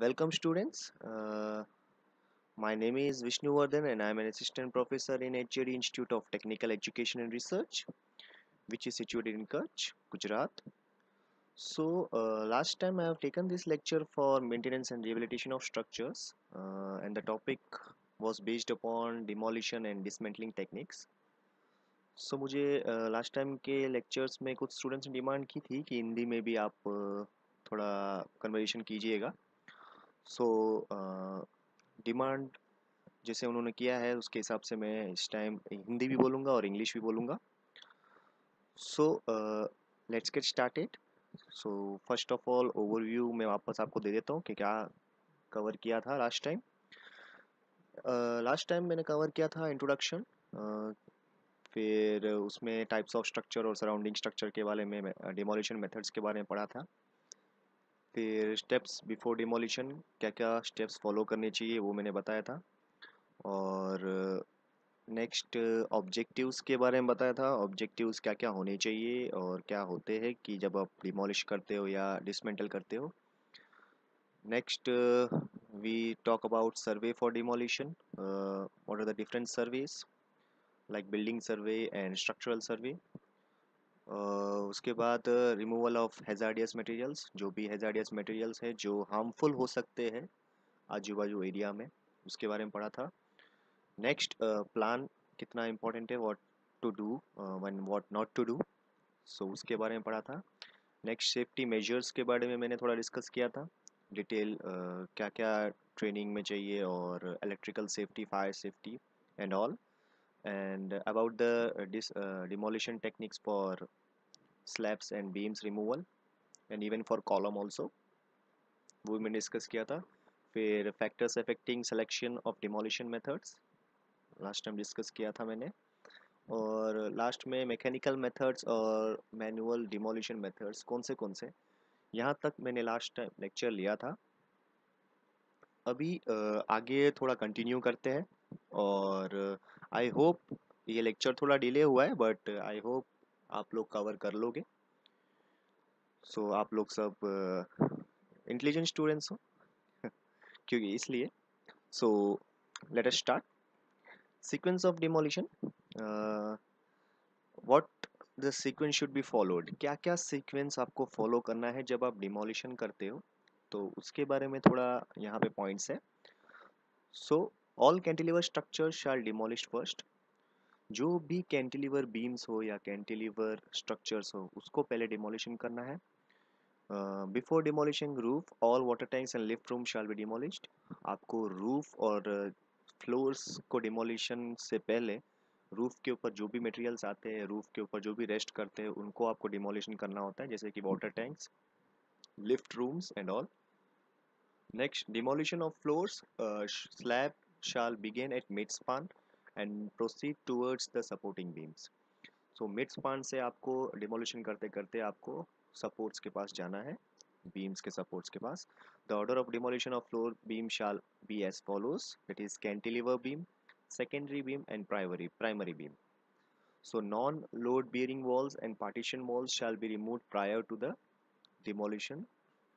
Welcome students. Uh, my name is Vishnu Vardhan and I am an assistant professor in HJD Institute of Technical Education and Research which is situated in Kutch, Gujarat. So uh, last time I have taken this lecture for maintenance and rehabilitation of structures uh, and the topic was based upon demolition and dismantling techniques. So so, मुझे last uh, time के lectures में कुछ students ने demand की थी कि हिंदी में भी आप uh, थोड़ा कन्वर्जेशन कीजिएगा सो डिमांड जैसे उन्होंने किया है उसके हिसाब से मैं इस टाइम हिंदी भी बोलूँगा और इंग्लिश भी बोलूँगा। So let's get started so first of all overview मैं वापस आपको दे देता हूँ कि क्या कवर किया था लास्ट टाइम लास्ट टाइम मैंने कवर किया था इंट्रोडक्शन uh, फिर उसमें टाइप्स ऑफ़ स्ट्रक्चर और सराउंडिंग स्ट्रक्चर के बारे में डिमोलिशन मेथड्स के बारे में पढ़ा था। फिर स्टेप्स बिफोर डिमोलिशन क्या क्या स्टेप्स फॉलो करने चाहिए, वो मैंने बताया था। और नेक्स्ट ऑब्जेक्टिव्स के बारे में बताया था। ऑब्जेक्टिव्स क्या क्या होने चाहिए और क्या होते हैं कि जब आप डिमोलिश करते हो या डिसमेंटल करते हो। Next we talk about survey for demolition what are the different surveys like building survey and structural survey उसके बाद रिमूवल ऑफ़ हेजार्डियस मटेरियल्स जो भी हेजार्डियस मटेरियल्स है जो हार्मफुल हो सकते हैं आजू बाजू एरिया में उसके बारे में पढ़ा था। नेक्स्ट प्लान कितना इम्पोर्टेंट है what to do one what not to do so उसके बारे में पढ़ा था। नेक्स्ट सेफ्टी मेजर्स के बारे में मैंने थोड़ा डिस्कस किया था। डिटेल uh, क्या क्या ट्रेनिंग में चाहिए और electrical safety fire safety and all and about uh, demolition techniques for slabs and beams removal and even for column also. वो भी मैंने डिस्कस किया था। फिर factors affecting selection of demolition methods last time discuss किया था मैंने। और लास्ट में मैकेनिकल मेथड्स और मैनुअल डिमोलिशन मेथड्स कौन से कौन से? यहाँ तक मैंने लास्ट टाइम लेक्चर लिया था। अभी आगे थोड़ा कंटिन्यू करते हैं और आई होप ये लेक्चर थोड़ा डिले हुआ है बट आई होप आप लोग कवर कर लोगे। सो so, आप लोग सब इंटेलिजेंट uh, स्टूडेंट्स हो। क्योंकि इसलिए। So let us start sequence of demolition what the sequence should be followed क्या क्या सीक्वेंस आपको फॉलो करना है जब आप डिमोलिशन करते हो? तो उसके बारे में थोड़ा यहाँ पे पॉइंट्स है। So all cantilever structure shall demolish first जो भी कैंटिलीवर बीम्स हो या कैंटिलीवर स्ट्रक्चर्स हो, उसको पहले डिमोलिशन करना है। Before demolishing roof all water tanks and lift room shall be demolished आपको रूफ और फ्लोर्स को डिमोलिशन से पहले रूफ के ऊपर जो भी मटेरियल्स आते हैं रूफ के ऊपर जो भी रेस्ट करते हैं, उनको आपको डिमोलिशन करना होता है, जैसे कि water tanks lift rooms and all next demolition of floors slab shall begin at and proceed towards the supporting beams so mid span से आपको डिमोल्यूशन करते करते आपको सपोर्ट्स के पास जाना है बीम्स के सपोर्ट्स के पास। The order of demolition of floor beam shall be as follows that is cantilever beam secondary beam and primary primary beam so non load bearing walls and partition walls shall be remove prior to the demolition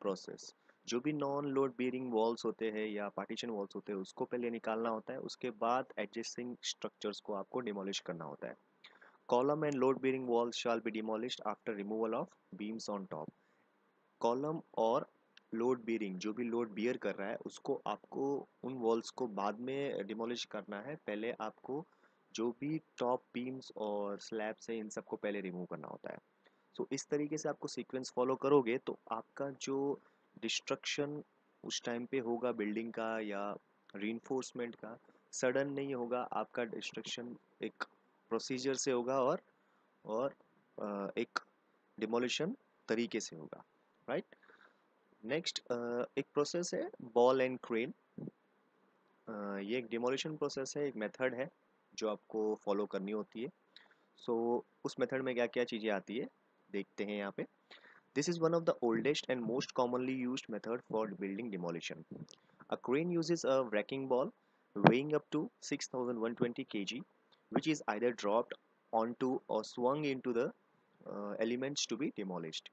process जो भी non load bearing walls होते हैं या partition walls होते हैं उसको पहले निकालना होता है उसके बाद एडजस्टिंग स्ट्रक्चर्स को आपको डिमोलिश करना होता है। Column and load bearing walls shall be demolished after removal of beams on top column और लोड बियरिंग जो भी लोड बियर कर रहा है उसको आपको उन वॉल्स को बाद में डिमोलिश करना है। पहले आपको जो भी टॉप बीम्स और स्लैब्स है इन सबको पहले रिमूव करना होता है। सो so, इस तरीके से आपको सीक्वेंस फॉलो करोगे तो आपका जो डिस्ट्रक्शन उस टाइम पे होगा बिल्डिंग का या री का सडन नहीं होगा आपका डिस्ट्रक्शन एक प्रोसीजर से होगा और और एक डिमोलिशन तरीके से होगा राइट नेक्स्ट एक प्रोसेस है बॉल एंड क्रेन ये एक डिमोलिशन प्रोसेस है एक मेथड है जो आपको फॉलो करनी होती है. सो so, उस मेथड में क्या क्या चीज़ें आती है देखते हैं यहाँ पे. This is one of the oldest and most commonly used method for building demolition. A crane uses a wrecking ball weighing up to 6120 kg which is either dropped onto or swung into the uh, elements to be demolished.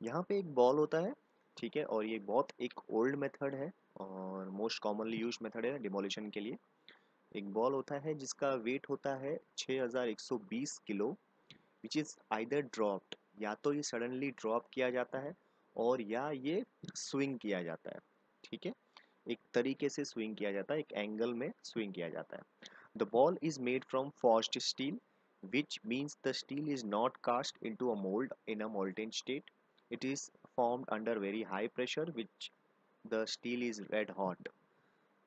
यहाँ पे एक ball होता है ठीक है और ये बहुत एक ओल्ड मेथड है और मोस्ट कॉमनली यूज़ मेथड है डिमोलिशन के लिए एक बॉल होता है जिसका वेट होता है 6120 kilo which is either dropped या तो ये सडनली ड्रॉप किया जाता है और या ये स्विंग किया जाता है, ठीक है? एक तरीके से स्विंग किया जाता है, एक एंगल में स्विंग किया जाता है। The ball is made from forged steel which means the steel is not cast into a mould in a molten state it is formed under very high pressure which the steel is red hot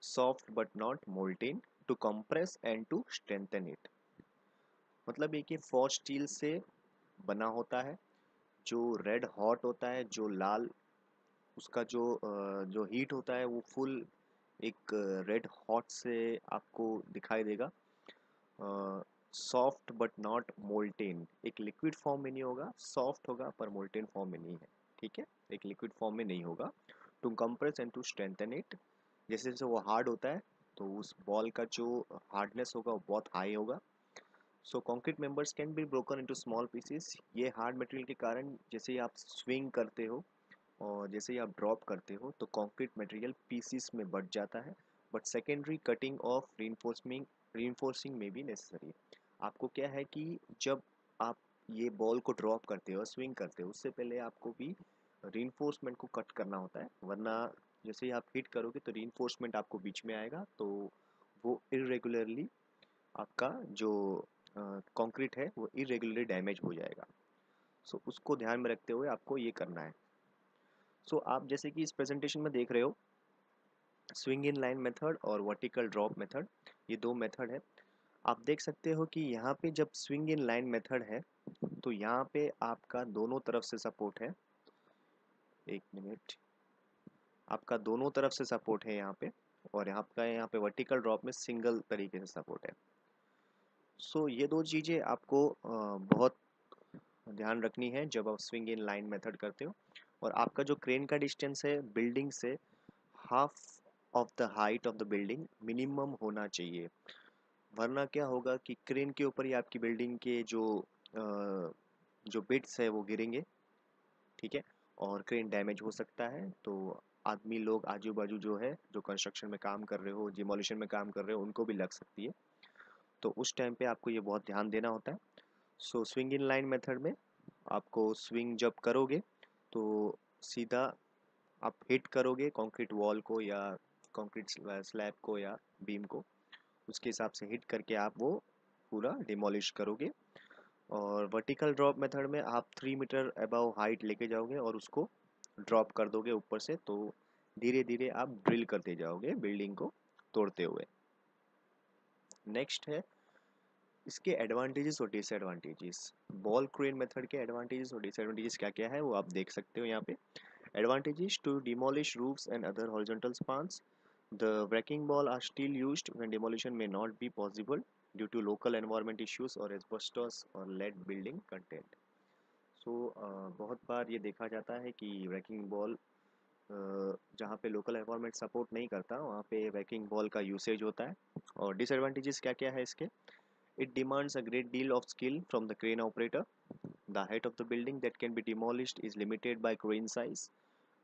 soft but not molten to compress and to strengthen it मतलब ये कि forged steel से बना होता है जो red hot होता है, जो लाल, उसका जो जो हीट होता है, वो फुल एक रेड हॉट से आपको दिखाई देगा। सॉफ्ट बट नॉट मोल्टेन एक लिक्विड फॉर्म में नहीं होगा सॉफ्ट होगा पर मोल्टेन फॉर्म में नहीं है, ठीक है? एक लिक्विड फॉर्म में नहीं होगा। To compress and to strengthen it जैसे जैसे वो हार्ड होता है तो उस बॉल का जो हार्डनेस होगा, वो बहुत हाई होगा। So concrete members can be broken into small pieces ये हार्ड मटेरियल के कारण जैसे ही आप स्विंग करते हो और जैसे ही आप ड्रॉप करते हो तो कॉन्क्रीट मटेरियल पीसीस में बढ़ जाता है। But secondary cutting of re reinforcing में भी नेसेसरी आपको क्या है कि जब आप ये बॉल को ड्रॉप करते हो स्विंग करते हो, उससे पहले आपको भी री को कट करना होता है। वरना जैसे ही आप हिट करोगे तो री आपको बीच में आएगा। तो वो इरेगुलरली आपका जो कंक्रीट है वो इरेगुलरली डैमेज हो जाएगा। सो so, उसको ध्यान में रखते हुए आपको ये करना है। सो so, आप जैसे कि इस प्रेजेंटेशन में देख रहे हो स्विंग इन लाइन मेथड और वर्टिकल ड्रॉप मेथड ये दो मेथड है। आप देख सकते हो कि यहाँ पे जब स्विंग इन लाइन मेथड है तो यहाँ पे आपका दोनों तरफ़ से सपोर्ट है। एक मिनट आपका दोनों तरफ़ से सपोर्ट है यहाँ पे और यहाँ का यहाँ पे वर्टिकल ड्रॉप में सिंगल तरीके से सपोर्ट है। सो so, ये दो चीज़ें आपको बहुत ध्यान रखनी है जब आप स्विंग इन लाइन मेथड करते हो। और आपका जो क्रेन का डिस्टेंस है बिल्डिंग से half of the height of the building minimum होना चाहिए। वरना क्या होगा कि क्रेन के ऊपर ही आपकी बिल्डिंग के जो जो बिट्स है वो गिरेंगे ठीक है? और क्रेन डैमेज हो सकता है तो आदमी लोग आजू बाजू जो है जो कंस्ट्रक्शन में काम कर रहे हो डिमोलिशन में काम कर रहे हो उनको भी लग सकती है। तो उस टाइम पे आपको ये बहुत ध्यान देना होता है। So swing in line method में आपको स्विंग जब करोगे तो सीधा आप हिट करोगे कंक्रीट वॉल को या कंक्रीट स्लैब को या बीम को। उसके हिसाब से हिट करके आप वो पूरा डिमोलिश करोगे। और वर्टिकल ड्रॉप मेथड में आप थ्री मीटर अबव हाइट लेके जाओगे और उसको ड्रॉप कर दोगे ऊपर से तो धीरे धीरे आप ड्रिल करते जाओगे बिल्डिंग को तोड़ते हुए। नेक्स्ट है इसके एडवांटेजेस और डिसएडवांटेजेस बॉल क्रेन मेथड के एडवांटेजेस और डिसएडवांटेजेस क्या क्या है वो आप देख सकते हो यहाँ पे। Advantages to demolish roofs and other horizontal The wrecking ball are still used when demolition may not be possible due to local environment issues or asbestos or lead building content. So uh, बहुत बार ये देखा जाता है कि ball uh, जहाँ पे local environment support नहीं करता वहाँ पे वैकिंग बॉल का यूसेज होता है। और डिसएडवांटेजेस क्या क्या है इसके? It demands a great deal of skill from the crane operator. The height of the building that can be demolished is limited by crane size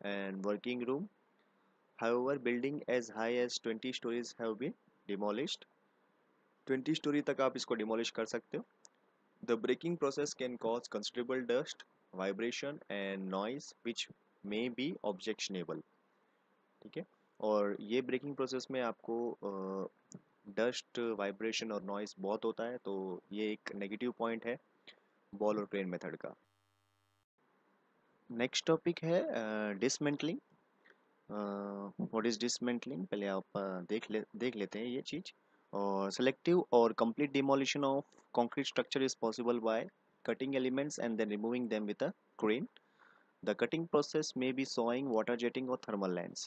and working room However, building as high as 20 stories have been demolished. 20 story तक आप इसको demolish कर सकते हो The breaking process can cause considerable dust, vibration and noise which may be objectionable. ठीक है और ये ब्रेकिंग प्रोसेस में आपको डस्ट वाइब्रेशन और नॉइस बहुत होता है तो ये एक नेगेटिव पॉइंट है बॉल और क्रेन मेथड का। नेक्स्ट टॉपिक है डिसमेंटलिंग व्हाट इज़ डिसमेंटलिंग पहले आप देख ले देख लेते हैं ये चीज़। और सेलेक्टिव और complete demolition of concrete structure is possible by cutting elements and then removing them with a crane. The cutting process may be sawing, water jetting और thermal lens.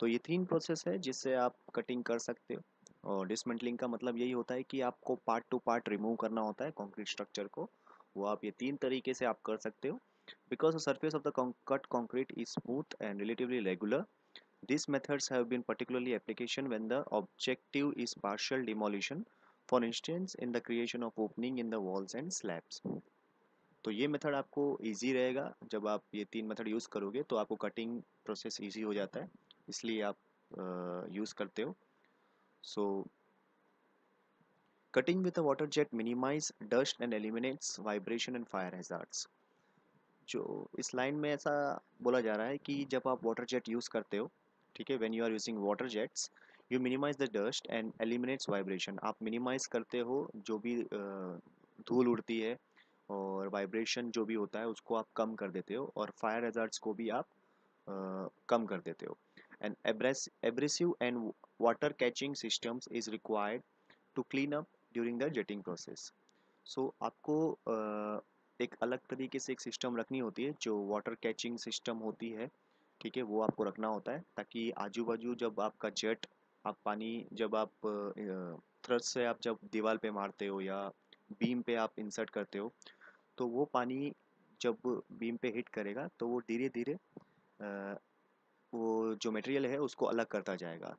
तो ये तीन प्रोसेस है जिससे आप कटिंग कर सकते हो। और डिसमेंटलिंग का मतलब यही होता है कि आपको पार्ट टू पार्ट रिमूव करना होता है कंक्रीट स्ट्रक्चर को। वो आप ये तीन तरीके से आप कर सकते हो। Because the surface of the cut concrete is smooth and relatively regular These methods have been particularly application when the objective is partial demolition, for instance in the creation of opening in the walls and slabs. तो ये method आपको easy रहेगा। जब आप ये तीन method use करोगे तो आपको कटिंग प्रोसेस इजी हो जाता है। इसलिए आप यूज़ करते हो। So cutting with a water jet minimise dust and eliminates vibration and fire hazards जो इस लाइन में ऐसा बोला जा रहा है कि जब आप वाटर जेट यूज़ करते हो ठीक है when you are using water jets you minimise the dust and eliminates vibration आप मिनिमाइज करते हो जो भी धूल उड़ती है और वाइब्रेशन जो भी होता है उसको आप कम कर देते हो और फायर हैजार्ड्स को भी आप आ, कम कर देते हो। And abrasive and water catching systems is required to clean up during the jetting process so आपको एक अलग तरीके से एक सिस्टम रखनी होती है, जो वाटर कैचिंग सिस्टम होती है, ठीक है, वो आपको रखना होता है, ताकि आजू बाजू जब आपका जेट आप पानी, जब आप थ्रस से आप जब दीवार पे मारते हो या बीम पे आप इंसर्ट करते हो तो वो पानी जब बीम पे हिट करेगा तो वो धीरे धीरे वो जो मटेरियल है उसको अलग करता जाएगा।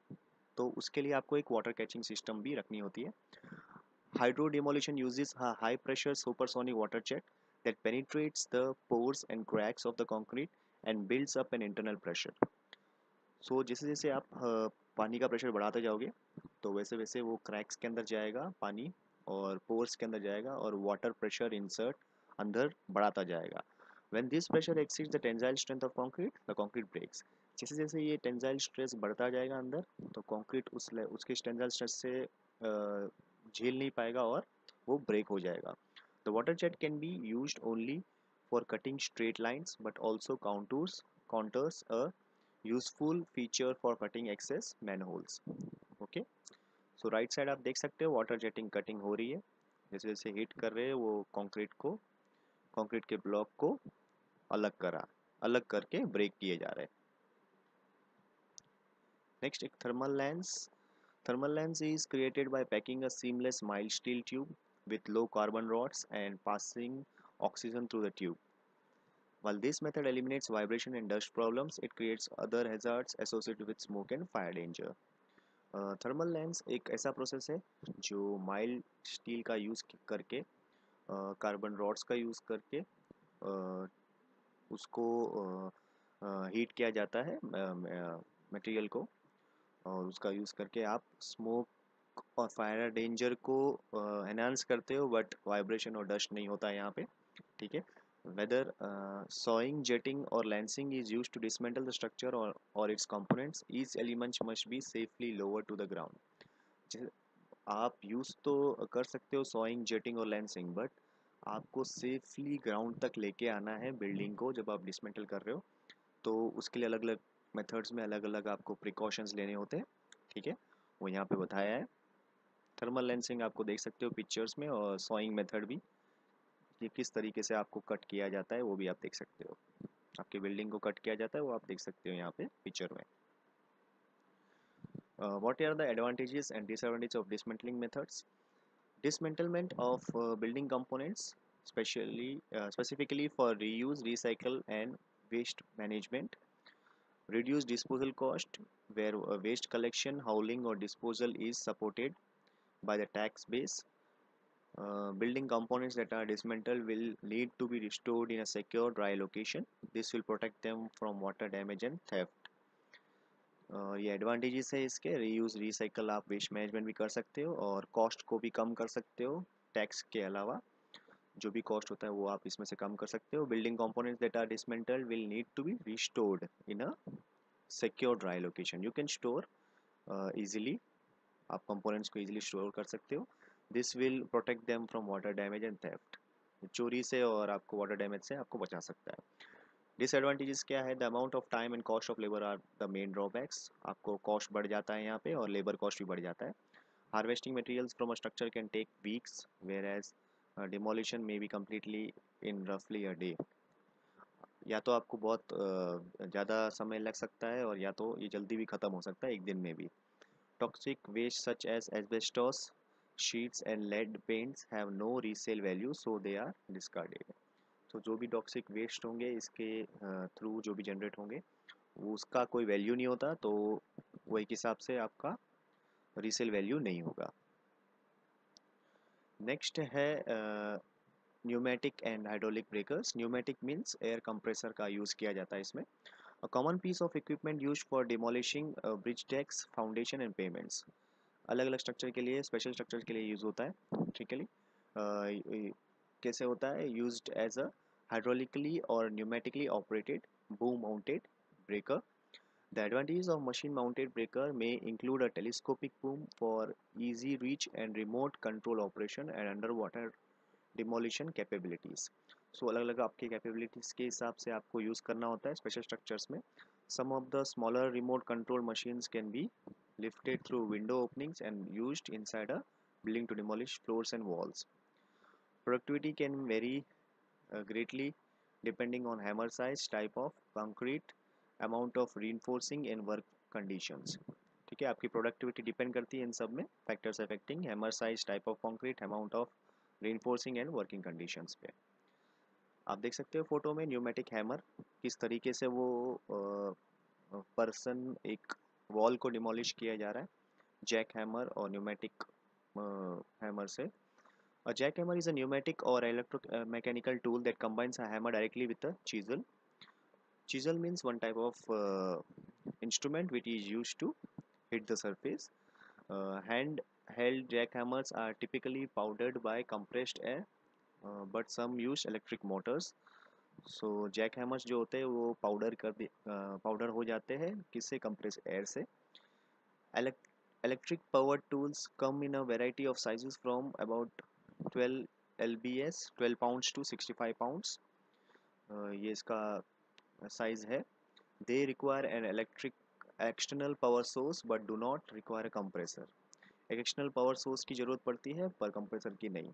तो उसके लिए आपको एक वाटर कैचिंग सिस्टम भी रखनी होती है। Hydro demolition uses high pressure supersonic water jet that penetrates the pores and cracks of the concrete and builds up an internal pressure. so, जैसे जैसे आप पानी का प्रेशर बढ़ाते जाओगे तो वैसे वैसे वो क्रैक्स के अंदर जाएगा पानी और पोर्स के अंदर जाएगा और वाटर प्रेशर इंसर्ट अंदर बढ़ाता जाएगा। When this pressure exceeds the tensile strength of concrete the concrete breaks. जैसे जैसे ये टेंजाइल स्ट्रेस बढ़ता जाएगा अंदर तो कंक्रीट उस उसके टेंजाइल स्ट्रेस से झेल नहीं पाएगा और वो ब्रेक हो जाएगा। The water jet can be used only for cutting straight lines, but also contours contours a feature for cutting access manholes okay so right side आप देख सकते हो वाटर जेटिंग कटिंग हो रही है। जैसे जैसे हीट कर रहे हैं, वो कंक्रीट को कंक्रीट के ब्लॉक को अलग करा, अलग करके ब्रेक किए जा रहे हैं। नेक्स्ट एक thermal lance thermal lance is created by packing a seamless mild steel tube with low carbon rods and passing oxygen through the tube wall this method eliminates vibration and dust problems it creates other hazards associated with smoke and fire danger thermal lance एक ऐसा process है जो mild steel का use करके carbon uh, rods का use करके uh, उसको heat uh, uh, किया जाता है मटेरियल uh, को। और उसका यूज़ करके आप स्मोक और फायर डेंजर को एनहांस करते हो, बट वाइब्रेशन और डस्ट नहीं होता है यहाँ पे, ठीक है? वेदर सॉइंग जेटिंग और lancing is use to dismantle the structure और its components each elements must be safely lower to the ground आप यूज़ तो कर सकते हो सॉइंग जेटिंग और लेंसिंग बट आपको सेफली ग्राउंड तक लेके आना है बिल्डिंग को जब आप डिसमेंटल कर रहे हो तो उसके लिए अलग अलग मेथड्स में अलग अलग आपको प्रिकॉशंस लेने होते हैं, ठीक है? वो यहाँ पे बताया है। थर्मल लेंसिंग आपको देख सकते हो पिक्चर्स में और सोइंग मेथड भी। ये किस तरीके से आपको कट किया जाता है वो भी आप देख सकते हो। आपके बिल्डिंग को कट किया जाता है वो आप देख सकते हो यहाँ पे पिक्चर में। What are the advantages and disadvantage of dismantling methods dismantlement of building components especially specifically for reuse recycle and waste management reduce disposal cost where uh, waste collection hauling or disposal is supported by the tax base. Uh, building components that are dismantled will need to be restored in a secure dry location. This will protect them from water damage and theft. Uh, ये advantages है इसके reuse recycle आप waste management भी कर सकते हो और cost को भी कम कर सकते हो टैक्स के अलावा जो भी कॉस्ट होता है वो आप इसमें से कम कर सकते हो। Building components that are dismantled will need to be restored in a secure dry location you can store easily आप कंपोनेंट्स को इजीली स्टोर कर सकते हो। This will protect them from water damage and theft चोरी से और आपको water damage से आपको बचा सकता है। डिसएडवांटेजेस क्या है? The amount of time and cost of labour are the main drawbacks आपको कॉस्ट बढ़ जाता है यहाँ पे और लेबर कॉस्ट भी बढ़ जाता है। Harvesting materials from a structure can take weeks whereas demolition may be completely in रफली अ डे या तो आपको बहुत ज़्यादा समय लग सकता है और या तो ये जल्दी भी ख़त्म हो सकता है एक दिन में भी। Toxic waste such as asbestos, sheets and lead paints have no resale value so they are discarded. तो जो भी टॉक्सिक वेस्ट होंगे इसके थ्रू जो भी जनरेट होंगे उसका कोई वैल्यू नहीं होता तो वही हिसाब से आपका रीसेल वैल्यू नहीं होगा। नेक्स्ट है pneumatic and hydraulic breakers pneumatic means air compressor का यूज़ किया जाता है इसमें। Common piece of equipment use for demolishing bridge decks foundation and payments अलग अलग स्ट्रक्चर के लिए स्पेशल स्ट्रक्चर के लिए यूज़ होता है, ठीक है कैसे होता है? Use as a hydraulically or pneumatically operated boom mounted breaker. The advantages of machine mounted breaker may include a telescopic boom for easy reach and remote control operation and underwater demolition capabilities. So so, अलग अलग आपके capabilities के हिसाब से आपको use करना होता है स्पेशल स्ट्रक्चर्स में some of the smaller remote control machines can be lifted through window openings and used inside a building to demolish floors and walls. Productivity can vary uh, greatly depending on hammer size, type of concrete, amount of reinforcing and work conditions. ठीक है, आपकी productivity depend करती है इन सब में factors affecting hammer size type of concrete amount of reinforcing and working conditions पे आप देख सकते हो फ़ोटो में न्यूमेटिक हैमर किस तरीके से वो पर्सन एक वॉल को डिमोलिश किया जा रहा है जैक हैमर और न्यूमेटिक हैमर से A jackhammer is a pneumatic or electromechanical tool that combines a hammer directly with a chisel. Chisel means one type of uh, instrument which is used to hit the surface. Uh, hand-held jackhammers are typically powered by compressed air, uh, but some use electric motors. So jackhammers जो होते हैं वो powder कर powder हो जाते हैं किससे compress air से electric powered tools come in a variety of sizes from about 12 lbs 12 pounds to 65 pounds uh, ये इसका साइज़ है they require an electric external power source but do not require compressor external power source की ज़रूरत पड़ती है पर compressor की नहीं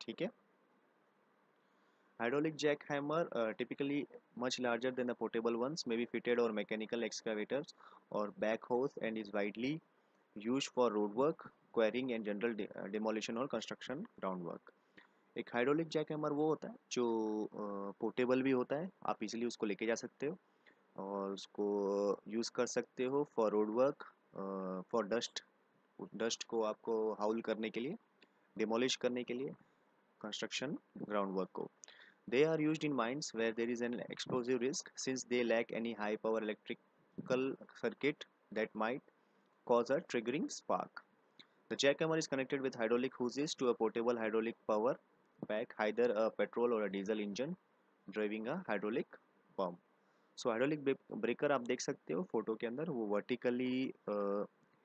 ठीक है hydraulic jackhammer typically much larger than the portable ones may be fitted और मैकेनिकल एक्सकेवेटर्स और backhoes and is widely used for road work quarrying and general demolition और कंस्ट्रक्शन ग्राउंड वर्क एक हाइड्रोलिक जैक हैमर वो होता है, जो portable भी होता है, आप इजीली उसको लेके जा सकते हो और उसको यूज़ कर सकते हो for road work for dust dust को आपको हाउल करने के लिए डिमोलिश करने के लिए कंस्ट्रक्शन ग्राउंड वर्क को they are used in mines where there is an explosive risk since they lack any high power electrical circuit that might cause a triggering spark. The jackhammer is connected with hydraulic hoses to a portable hydraulic power pack, either a or a diesel engine driving a hydraulic pump. So hydraulic breaker आप देख सकते हो photo के अंदर वो vertically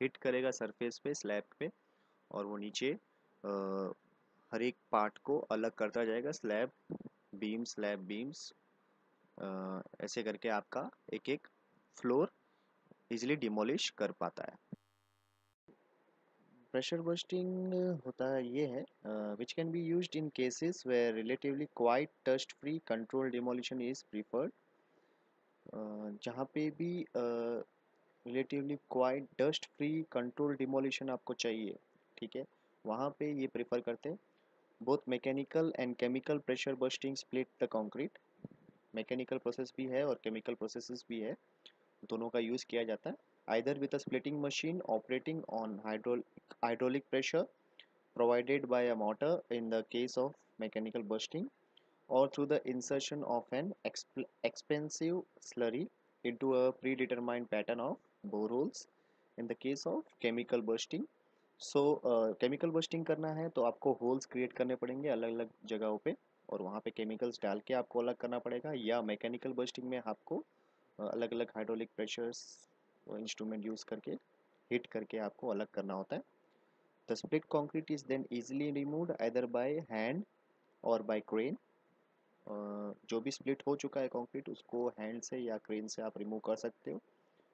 hit करेगा surface पे slab पे और वो नीचे uh, हर एक पार्ट को अलग करता जाएगा स्लैब बीम स्लैब बीम्स ऐसे करके आपका एक एक फ्लोर इजीली डिमोलिश कर पाता है प्रेशर बस्टिंग होता है ये है which can be used in cases where relatively quiet dust free control demolition is preferred जहाँ पे भी relatively quiet dust free control demolition आपको चाहिए, ठीक है? वहाँ पे ये प्रेफर करते हैं। Both mechanical and chemical pressure bursting split the concrete mechanical process भी है और केमिकल प्रोसेसेस भी है। दोनों का यूज़ किया जाता है। Either with a splitting machine operating on hydraulic pressure provided by a motor in the case of mechanical bursting or through the insertion of an exp expensive slurry into a predetermined pattern of boreholes in the case of chemical bursting so chemical bursting करना है तो आपको holes create करने पड़ेंगे अलग अलग जगहों पे और वहाँ पे केमिकल्स डाल के आपको अलग करना पड़ेगा या मैकेनिकल बस्टिंग में आपको अलग अलग हाइड्रोलिक प्रेशर्स इंस्ट्रूमेंट यूज़ करके हिट करके आपको अलग करना होता है। The split concrete is then easily remove either by hand और बाय क्रेन जो भी स्प्लिट हो चुका है कॉन्क्रीट उसको हैंड से या क्रेन से आप रिमूव कर सकते हो।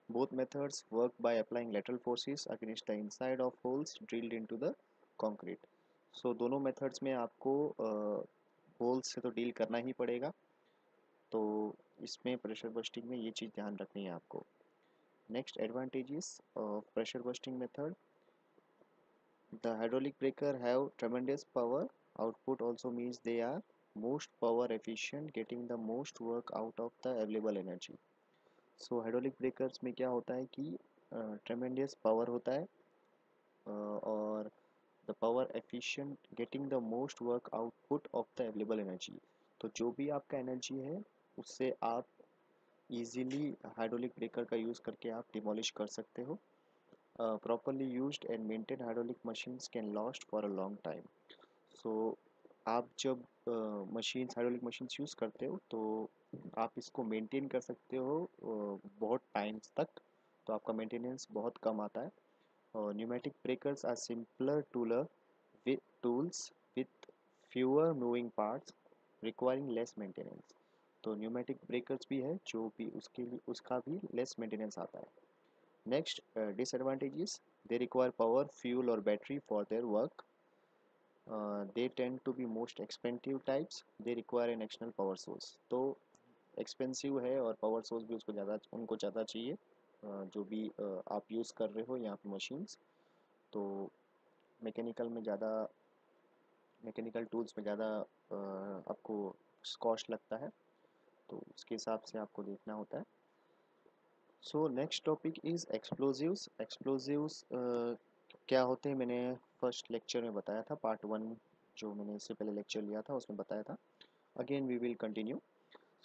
Both methods work by applying lateral forces against the inside of holes drilled into the concrete so दोनों मेथड्स में आपको होल्स uh, से तो डील करना ही पड़ेगा। तो इसमें प्रेशर बस्टिंग में ये चीज़ ध्यान रखनी है आपको। Next advantages of pressure bursting method. The hydraulic breaker have tremendous power. Output also means they are most power efficient, getting the most work out of the available energy. So hydraulic breakers में क्या होता है कि tremendous uh, power होता है uh, और the power efficient getting the most work output of the available energy तो जो भी आपका एनर्जी है उससे आप इजीली हाइड्रोलिक ब्रेकर का यूज़ करके आप डिमोलिश कर सकते हो। Properly use and maintain hydraulic machines can last for a long time so आप जब मशीन हाइड्रोलिक मशीन्स यूज़ करते हो तो आप इसको मेंटेन कर सकते हो बहुत टाइम्स तक। तो आपका मेंटेनेंस बहुत कम आता है। और pneumatic breakers are simpler tooler with tools with fewer moving parts requiring less maintenance तो न्यूमेटिक ब्रेकर्स भी है जो भी उसके लिए उसका भी लेस मेंटेनेंस आता है। Next disadvantages they require power fuel और battery for their work they tend to be most expensive types they require an external power source तो एक्सपेंसिव है और पावर सोर्स भी उसको ज़्यादा उनको ज़्यादा चाहिए। Uh, जो भी uh, आप यूज़ कर रहे हो यहाँ पे मशीन्स तो मैकेनिकल में ज़्यादा मैकेनिकल टूल्स में ज़्यादा uh, आपको कॉस्ट लगता है। तो उसके हिसाब से आपको देखना होता है। So next topic is explosives explosives क्या होते हैं? मैंने फ़र्स्ट लेक्चर में बताया था पार्ट वन जो मैंने इससे पहले लेक्चर लिया था, उसमें बताया था। Again we will continue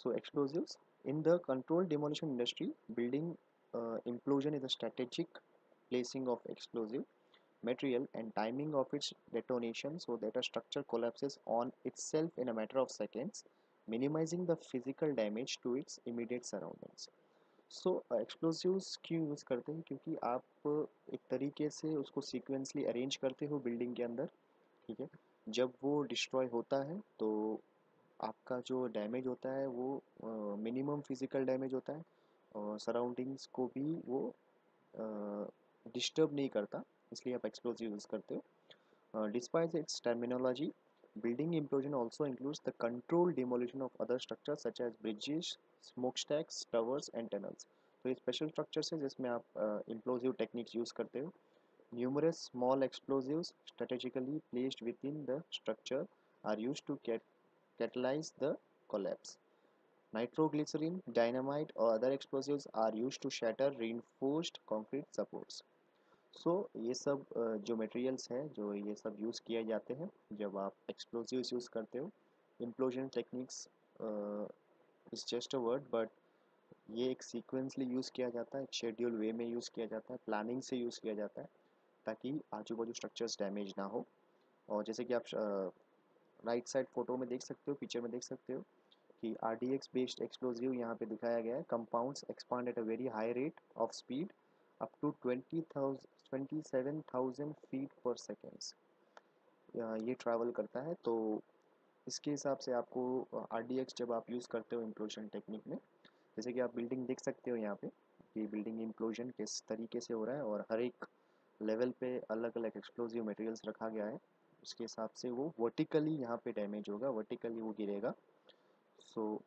so explosives in the control demolition industry building implosion is a strategic placing of explosive material and timing of its detonation so that a structure collapses on itself in a matter of seconds. Minimizing the physical damage to its immediate surroundings. So explosives क्यों use करते हैं? क्योंकि आप एक तरीके से उसको sequentially arrange करते हो बिल्डिंग के अंदर, ठीक है? जब वो डिस्ट्रॉय होता है तो आपका जो डैमेज होता है, वो मिनिमम फ़िज़िकल डैमेज होता है और सराउंडिंग्स को भी वो डिस्टर्ब नहीं करता, इसलिए आप एक्सप्लोसिव यूज़ करते हो। Despite its terminology building implosion also includes the controlled demolition of other structures such as bridges smokestacks towers and tunnels तो ये स्पेशल स्ट्रक्चर्स है जिसमें आप इम्प्लोजिव टेक्निक्स यूज़ करते हो numerous small explosives strategically placed within the structure are used to cat catalyze the collapse nitroglycerin dynamite or other explosives are used to shatter reinforced concrete supports So so, ये सब जो materials हैं जो ये सब use किए जाते हैं जब आप एक्सप्लोजिव यूज़ करते हो implosion techniques is just a word but ये एक सीक्वेंसली यूज़ किया जाता है एक शेड्यूल वे में यूज़ किया जाता है प्लानिंग से यूज़ किया जाता है ताकि आजू बाजू स्ट्रक्चर्स डैमेज ना हो। और जैसे कि आप राइट साइड फ़ोटो में देख सकते हो पिक्चर में देख सकते हो कि R D X based explosive यहाँ पे दिखाया गया है compounds expand at a very high rate of speed up to 20,000 27,000 feet पर सेकेंड्स ये ट्रैवल करता है तो इसके हिसाब से आपको आरडीएक्स जब आप यूज़ करते हो इम्प्लोजन टेक्निक में जैसे कि आप बिल्डिंग देख सकते हो यहाँ पे कि बिल्डिंग इम्प्लोजन किस तरीके से हो रहा है और हर एक लेवल पे अलग अलग एक्सप्लोजिव मटेरियल्स रखा गया है। उसके हिसाब से वो वर्टिकली यहाँ पे डैमेज होगा वर्टिकली वो गिरेगा। सो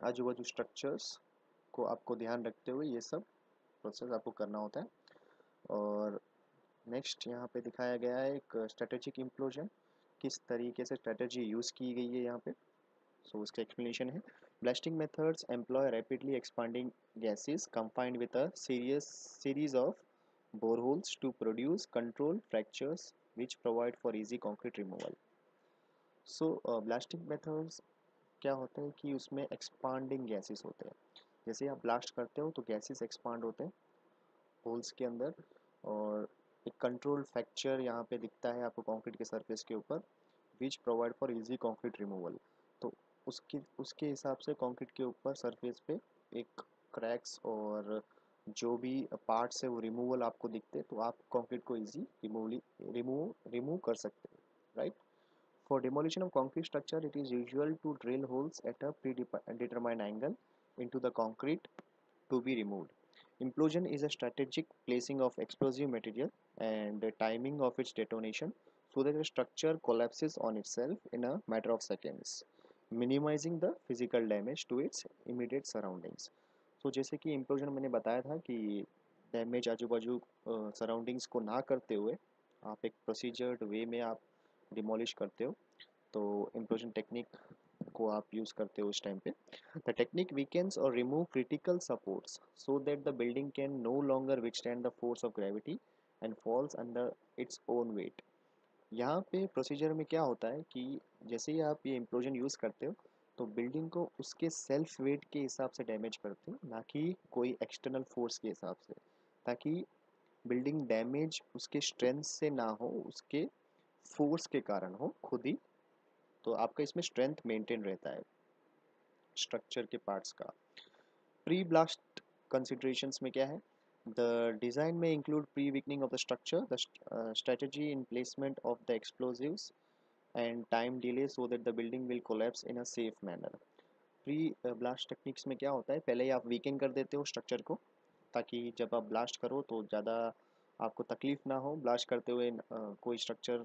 आजू बाजू स्ट्रक्चर्स को आपको ध्यान रखते हुए ये सब प्रोसेस आपको करना होता है। और नेक्स्ट यहाँ पे दिखाया गया है एक स्ट्रेटेजिक इम्प्लोजन किस तरीके से स्ट्रेटजी यूज़ की गई है यहाँ पे। सो so, उसका एक्सप्लेनेशन है। Blasting methods employ rapidly expanding gases confined with a serious series of boreholes to produce controlled fractures which provide for easy concrete removal. So uh, blasting methods क्या होते हैं कि उसमें एक्सपांडिंग गैसेस होते हैं। जैसे आप ब्लास्ट करते हो तो गैसेस एक्सपांड होते हैं। होल्स के अंदर और एक कंट्रोल फ्रैक्चर यहाँ पे दिखता है आपको कंक्रीट के सरफेस के ऊपर which provide for easy concrete removal तो उसके उसके हिसाब से कंक्रीट के ऊपर सरफेस पे एक क्रैक्स और जो भी पार्ट्स है वो रिमूवल आपको दिखते तो आप कंक्रीट को इजी रिमूवली रिमूव रिमूव कर सकते हैं right for demolition of concrete structure it is usual to drill holes at a pre determined angle into the concrete to be removed. Implosion is a strategic placing of explosive material and the timing of its detonation so that the structure collapses on itself in a matter of seconds, minimizing the physical damage to its immediate surroundings. so, जैसे कि implosion मैंने बताया था कि damage आजू बाजू surroundings को ना करते हुए आप एक प्रोसीजर्ड वे में आप डिमोलिश करते हो तो इम्प्लोजन टेक्निक को आप यूज़ करते हो उस टाइम पे द टेक्निक वीकेंस और remove critical supports so that the building can no longer withstand the force of gravity and falls under its own weight यहाँ पे प्रोसीजर में क्या होता है कि जैसे ही आप ये इम्प्लोजन यूज़ करते हो तो बिल्डिंग को उसके सेल्फ वेट के हिसाब से डैमेज करते हो, ना कि कोई एक्सटर्नल फोर्स के हिसाब से, ताकि बिल्डिंग डैमेज उसके स्ट्रेंथ से ना हो, उसके फोर्स के कारण हो, खुद ही तो आपका इसमें स्ट्रेंथ मेंटेन रहता है स्ट्रक्चर के पार्ट्स का। प्री ब्लास्ट कंसिडरेशंस में क्या है? द डिज़ाइन में include pre weakening of the structure the strategy in placement of the explosives and time delay so that the building will collapse in a safe manner pre blast techniques में क्या होता है? पहले ही आप weekend कर देते हो स्ट्रक्चर को ताकि जब आप ब्लास्ट करो तो ज़्यादा आपको तकलीफ़ ना हो। ब्लास्ट करते हुए uh, कोई स्ट्रक्चर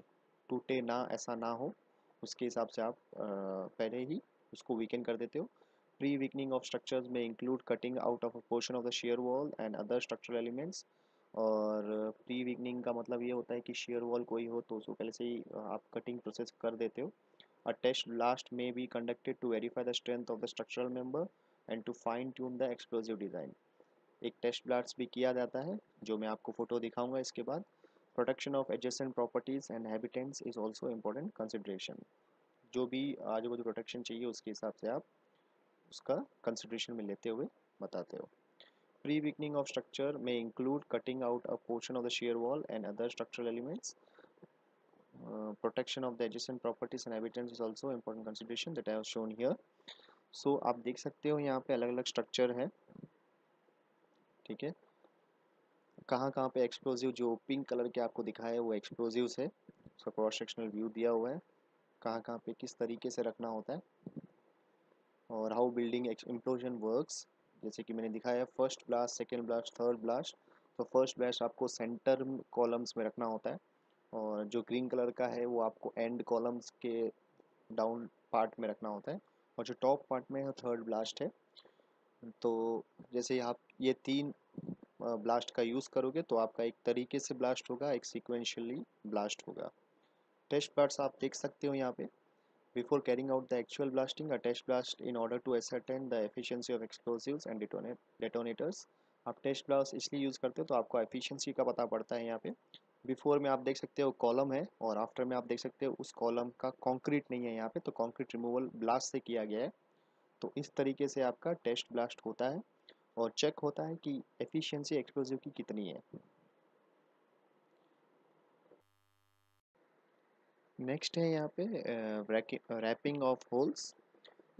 टूटे ना ऐसा ना हो। उसके हिसाब से आप पहले ही उसको वीकेंड कर देते हो। प्री वीकनिंग ऑफ़ स्ट्रक्चर्स में include cutting out of a portion of the shear wall and other structural elements और प्री वीकनिंग का मतलब ये होता है कि शेयर वॉल कोई हो तो उसको पहले से ही आप कटिंग प्रोसेस कर देते हो। अ टेस्ट ब्लास्ट में be conducted to verify the strength of the structural member and to fine tune the explosive design एक टेस्ट ब्लास्ट भी किया जाता है, जो मैं आपको फ़ोटो दिखाऊँगा इसके बाद। Protection of adjacent properties and habitants is also important consideration जो भी, आजू बाजू प्रोटेक्शन चाहिए, उसके हिसाब से आप उसका कंसिड्रेशन में लेते हुए बताते हो। प्री वीकनिंग ऑफ़ स्ट्रक्चर में include cutting out a portion of the shear wall and other structural elements protection of the adjacent properties and evidence is also important consideration that I have shown here so आप देख सकते हो यहाँ पे अलग अलग structure है। ठीक है? कहाँ कहाँ पे एक्सप्लोजिव जो पिंक कलर के आपको दिखाया है, वो एक्सप्लोजिव्स है। उसका क्रॉस सेक्शनल व्यू दिया हुआ है। कहाँ कहाँ पे किस तरीके से रखना होता है। और हाउ बिल्डिंग इम्प्लोजन वर्क्स जैसे कि मैंने दिखाया है first blast second blast third blast तो फ़र्स्ट ब्लास्ट आपको सेंटर कॉलम्स में रखना होता है। और जो ग्रीन कलर का है, वो आपको एंड कॉलम्स के डाउन पार्ट में रखना होता है। और जो टॉप पार्ट में है थर्ड ब्लास्ट है। तो जैसे आप ये तीन ब्लास्ट का यूज़ करोगे तो आपका एक तरीके से ब्लास्ट होगा, एक सिक्वेंशियली ब्लास्ट होगा। टेस्ट पार्ट्स आप देख सकते हो यहाँ पे। before carrying out the actual blasting a test blast in order to ascertain the efficiency of explosives and आप टेस्ट ब्लास्ट इसलिए यूज़ करते हो तो आपको एफिशिएंसी का पता पड़ता है यहाँ पे। बिफोर में आप देख सकते हो कॉलम है और आफ्टर में आप देख सकते हो उस कॉलम का कंक्रीट नहीं है यहाँ पे तो कंक्रीट रिमूवल ब्लास्ट से किया गया है। तो इस तरीके से आपका टेस्ट ब्लास्ट होता है। और चेक होता है कि एफिशिएंसी एक्सप्लोजिव की कितनी है। नेक्स्ट है यहाँ पे wrapping of holes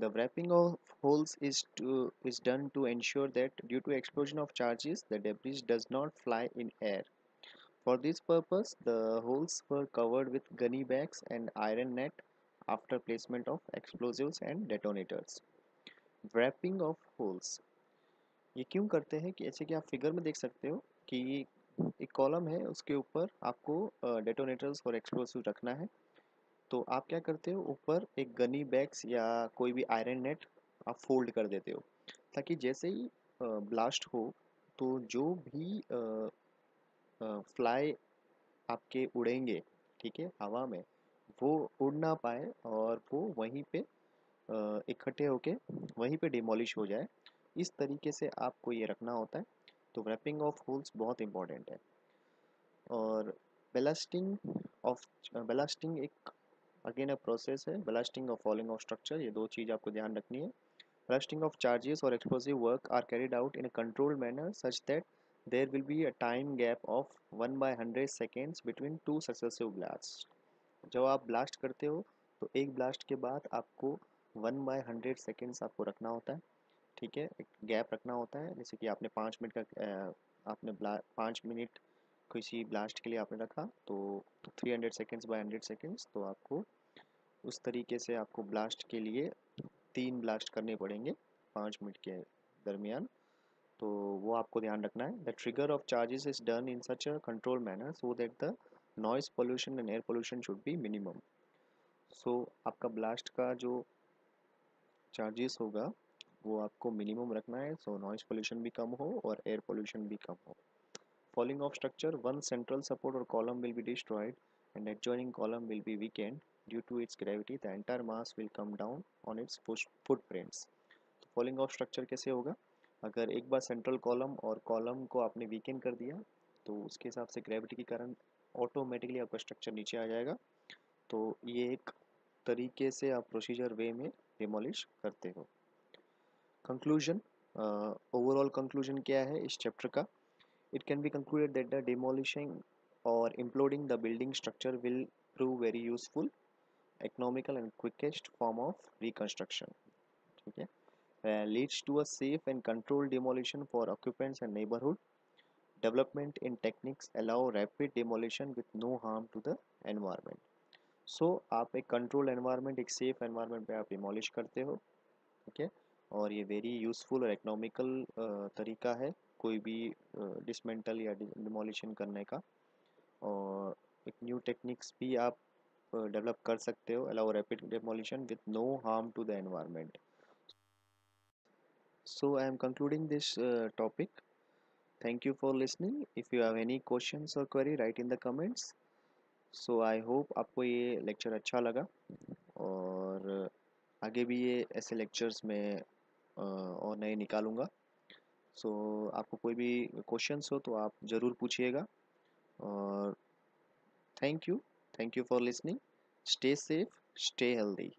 the wrapping of holes is to is done to ensure that due to explosion of charges the debris does not fly in air for this purpose the holes were covered with gunny bags and iron net after placement of explosive and detonators wrapping of holes ये क्यों करते हैं कि ऐसे कि आप figure में देख सकते हो कि एक कॉलम है, उसके ऊपर आपको डेटोनेटर्स और एक्सप्लोसिव रखना है। तो आप क्या करते हो, ऊपर एक गनी बैग्स या कोई भी आयरन नेट आप फोल्ड कर देते हो, ताकि जैसे ही ब्लास्ट हो तो जो भी फ्लाई आपके उड़ेंगे, ठीक है, हवा में, वो उड़ ना पाए और वो वहीं पे इकट्ठे होके वहीं पे डिमोलिश हो जाए इस तरीके से आपको ये रखना होता है। तो रैपिंग ऑफ़ होल्स बहुत इंपॉर्टेंट है। और बेलास्टिंग ऑफ़ बेलास्टिंग एक अगेन अ प्रोसेस है। ब्लास्टिंग और फॉलिंग ऑफ़ स्ट्रक्चर ये दो चीज़ आपको ध्यान रखनी है। ब्लास्टिंग ऑफ़ चार्जेस और explosive work are carried out in a controlled manner such that there will be a time gap of one by hundred seconds between two successive blast जब आप ब्लास्ट करते हो तो एक ब्लास्ट के बाद आपको वन बाय हंड्रेड सेकेंड्स आपको रखना होता है। ठीक है, एक गैप रखना होता है, जैसे कि आपने पाँच मिनट का आपने पाँच मिनट किसी ब्लास्ट के लिए आपने रखा तो 300 सेकेंड्स बाई हंड्रेड सेकेंड्स तो आपको उस तरीके से आपको ब्लास्ट के लिए तीन ब्लास्ट करने पड़ेंगे, पाँच मिनट के दरमियान। तो वो आपको ध्यान रखना है। The trigger of charges is done in such a controlled manner so that the noise pollution and air pollution should be minimum so आपका ब्लास्ट का जो चार्जेस होगा वो आपको मिनिमम रखना है सो नॉइस पोल्यूशन भी कम हो और एयर पोल्यूशन भी कम हो। Falling of structure, one central support or column will be destroyed and adjoining column will be weakened due to its gravity. The entire mass will come down on its footprints. तो falling of structure कैसे होगा? अगर एक बार central column और column को आपने weakened कर दिया तो उसके हिसाब से ग्रेविटी के कारण ऑटोमेटिकली आपका स्ट्रक्चर नीचे आ जाएगा। तो ये एक तरीके से आप प्रोसीजर वे में डिमोलिश करते हो। कंक्लूजन ओवरऑल कंक्लूजन क्या है इस चैप्टर का? It can be concluded that the demolishing और imploding the building structure will prove very useful economical and quickest form of reconstruction ठीक है leads to a safe and control demolition for occupants and neighbourhood development in techniques allow rapid demolition with no harm to the environment so आप एक control environment एक safe environment पे आप demolish करते हो. ठीक है और ये वेरी यूज़फुल और इकोनॉमिकल तरीका है कोई भी डिसमेंटल या डिमोलिशन करने का। और एक न्यू टेक्निक्स भी आप डेवलप कर सकते हो allow rapid demolition with no harm to the environment i am concluding this uh, topic. Thank you for listening. If you have any questions or query write in the comments. So i hope आपको ये lecture अच्छा लगा। और आगे भी ये ऐसे lectures में और नए निकालूँगा। सो so, आपको कोई भी क्वेश्चन हो तो आप ज़रूर पूछिएगा। और thank you thank you for listening stay safe stay healthy